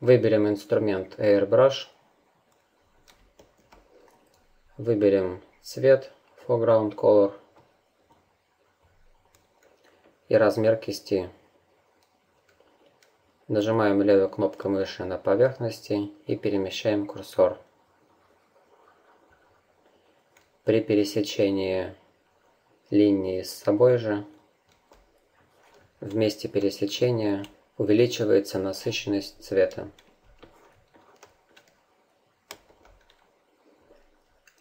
Выберем инструмент Airbrush. Выберем цвет Foreground Color и размер кисти. Нажимаем левой кнопкой мыши на поверхности и перемещаем курсор. При пересечении линии с собой же в месте пересечения увеличивается насыщенность цвета.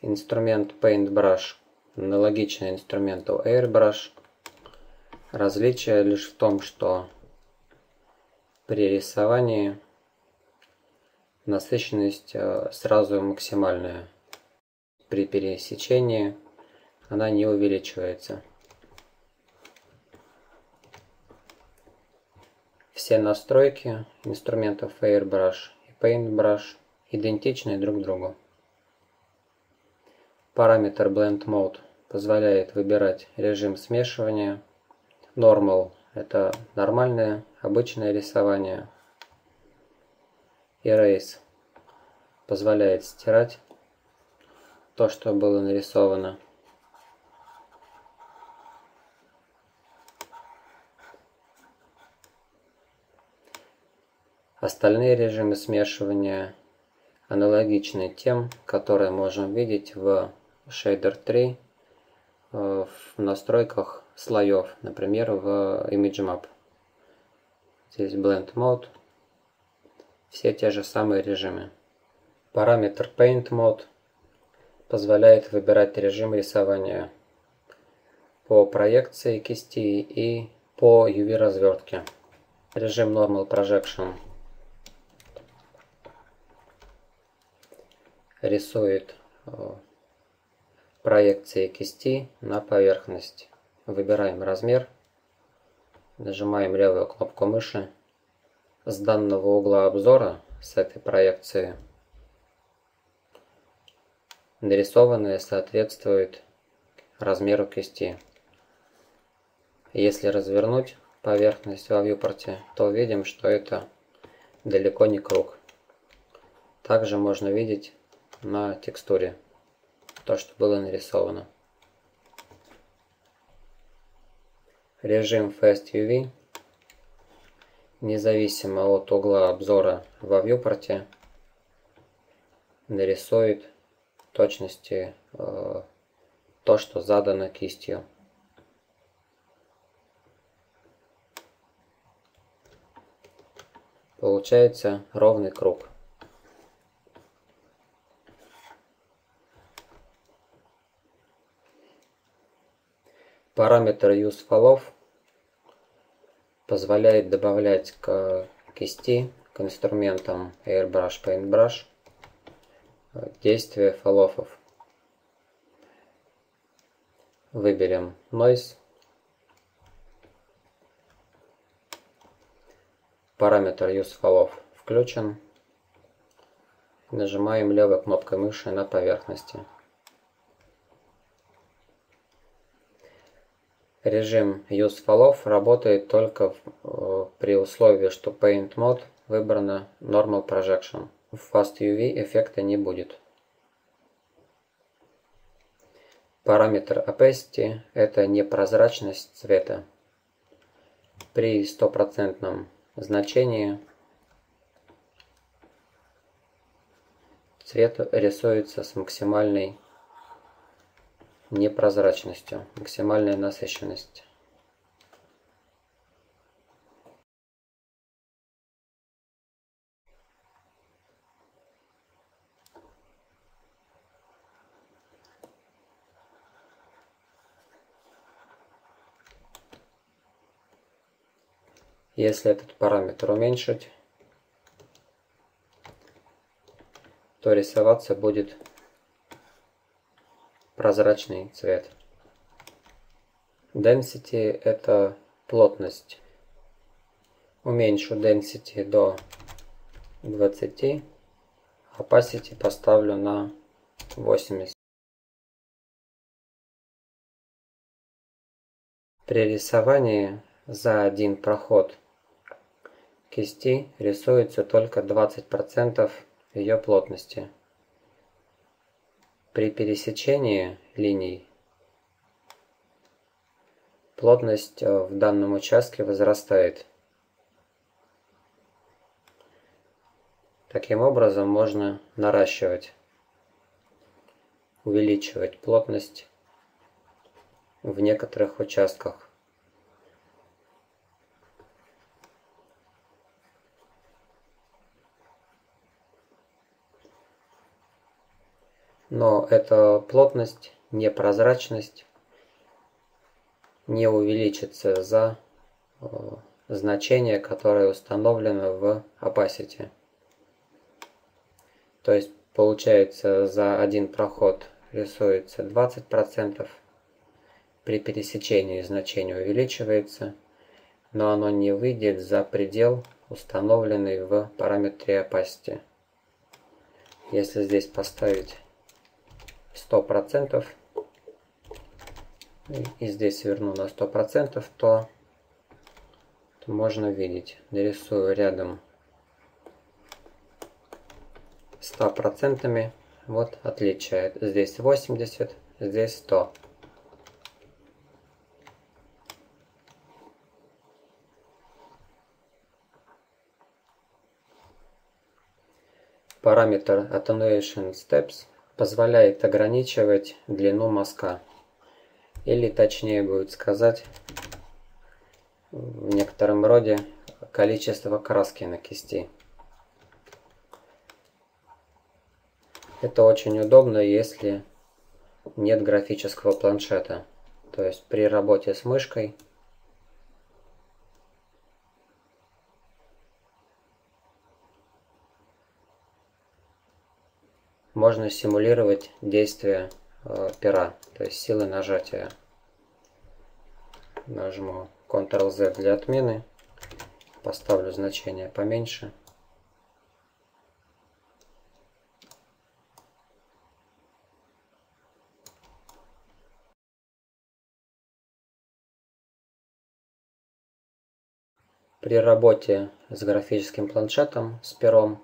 Инструмент Paintbrush аналогичный инструменту Airbrush. Различие лишь в том, что при рисовании насыщенность э, сразу максимальная. При пересечении она не увеличивается. Все настройки инструментов Airbrush и Paintbrush идентичны друг другу. Параметр Blend Mode позволяет выбирать режим смешивания. Normal – это нормальное, обычное рисование. Erase позволяет стирать то, что было нарисовано. Остальные режимы смешивания аналогичны тем, которые можем видеть в Shader 3 э, в настройках слоев, например, в ImageMap. Здесь Blend Mode, все те же самые режимы. Параметр Paint Mode позволяет выбирать режим рисования по проекции кисти и по UV развертке. Режим Normal Projection рисует э, проекции кисти на поверхность. Выбираем размер, нажимаем левую кнопку мыши. С данного угла обзора, с этой проекции, нарисованное соответствует размеру кисти. Если развернуть поверхность во вьюпорте, то видим, что это далеко не круг. Также можно видеть на текстуре то, что было нарисовано. Режим Fast UV независимо от угла обзора во вьюпорте нарисует точности э, то, что задано кистью. Получается ровный круг. Параметр useFollow позволяет добавлять к кисти, к инструментам Airbrush, Paintbrush действия фоллофов. Выберем Noise. Параметр useFollow включен. Нажимаем левой кнопкой мыши на поверхности. Режим useFollow работает только э, при условии, что Paint Mode выбрана Normal Projection. В Fast UV эффекта не будет. Параметр Opacity – это непрозрачность цвета. При стопроцентном значении цвет рисуется с максимальной непрозрачностью, максимальная насыщенность. Если этот параметр уменьшить, то рисоваться будет прозрачный цвет. Density – это плотность. Уменьшу density до 20. Opacity поставлю на 80. При рисовании за один проход кисти рисуется только 20% ее плотности. При пересечении линий плотность э, в данном участке возрастает. Таким образом можно наращивать, увеличивать плотность в некоторых участках. Но эта плотность, непрозрачность не увеличится за э, значение, которое установлено в opacity. То есть получается за один проход рисуется 20%, при пересечении значение увеличивается, но оно не выйдет за предел, установленный в параметре opacity. Если здесь поставить 100% и здесь верну на 100%, то, то можно видеть. Нарисую рядом 100%. Вот отличие. Здесь 80, здесь 100. Параметр Attenuation Steps позволяет ограничивать длину мазка. Или точнее будет сказать, в некотором роде количество краски на кисти. Это очень удобно, если нет графического планшета. То есть при работе с мышкой можно симулировать действие э, пера, то есть силы нажатия. Нажму Ctrl-Z для отмены, поставлю значение поменьше. При работе с графическим планшетом, с пером,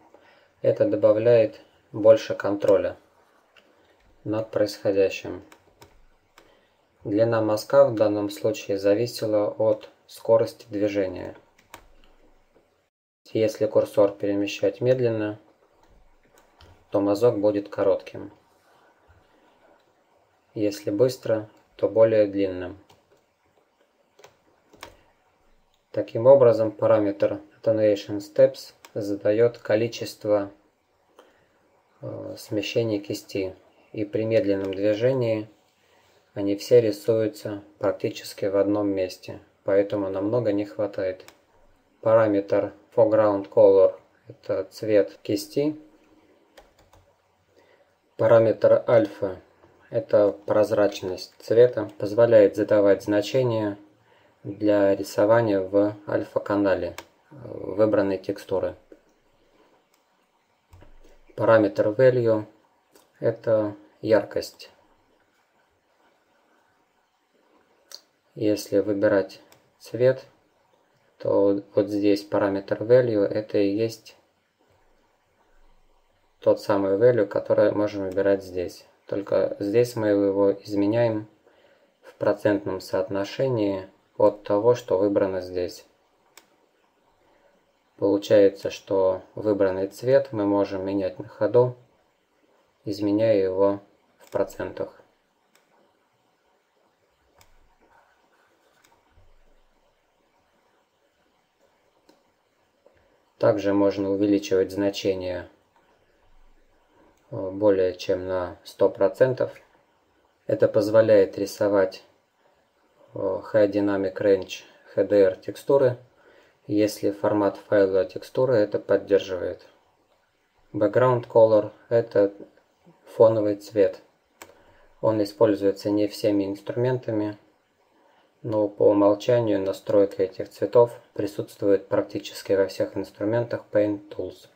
это добавляет больше контроля над происходящим. Длина мазка в данном случае зависела от скорости движения. Если курсор перемещать медленно, то мазок будет коротким. Если быстро, то более длинным. Таким образом, параметр Attenuation Steps задает количество э, смещений кисти. И при медленном движении они все рисуются практически в одном месте, поэтому намного не хватает. Параметр Foreground Color – это цвет кисти. Параметр альфа – это прозрачность цвета, позволяет задавать значения для рисования в альфа-канале э, выбранной текстуры. Параметр value – это яркость. Если выбирать цвет, то вот здесь параметр value – это и есть тот самый value, который можем выбирать здесь. Только здесь мы его изменяем в процентном соотношении от того, что выбрано здесь. Получается, что выбранный цвет мы можем менять на ходу, изменяя его в процентах. Также можно увеличивать значение э, более чем на 100%. Это позволяет рисовать High Dynamic Range HDR текстуры, если формат файла текстуры это поддерживает. Background Color – это фоновый цвет. Он используется не всеми инструментами, но по умолчанию настройка этих цветов присутствует практически во всех инструментах Paint Tools.